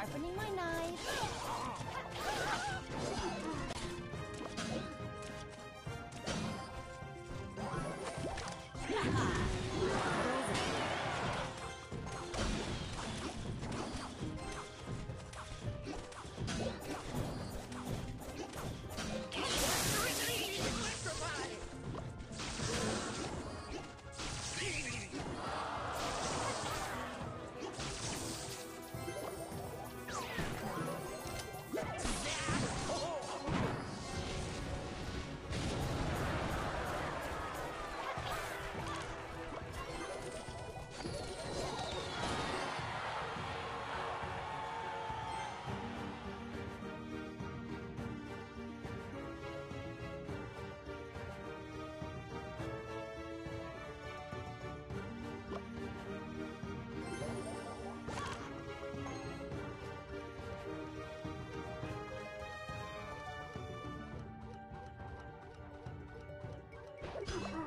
sharpening my knife. Ha ha ha!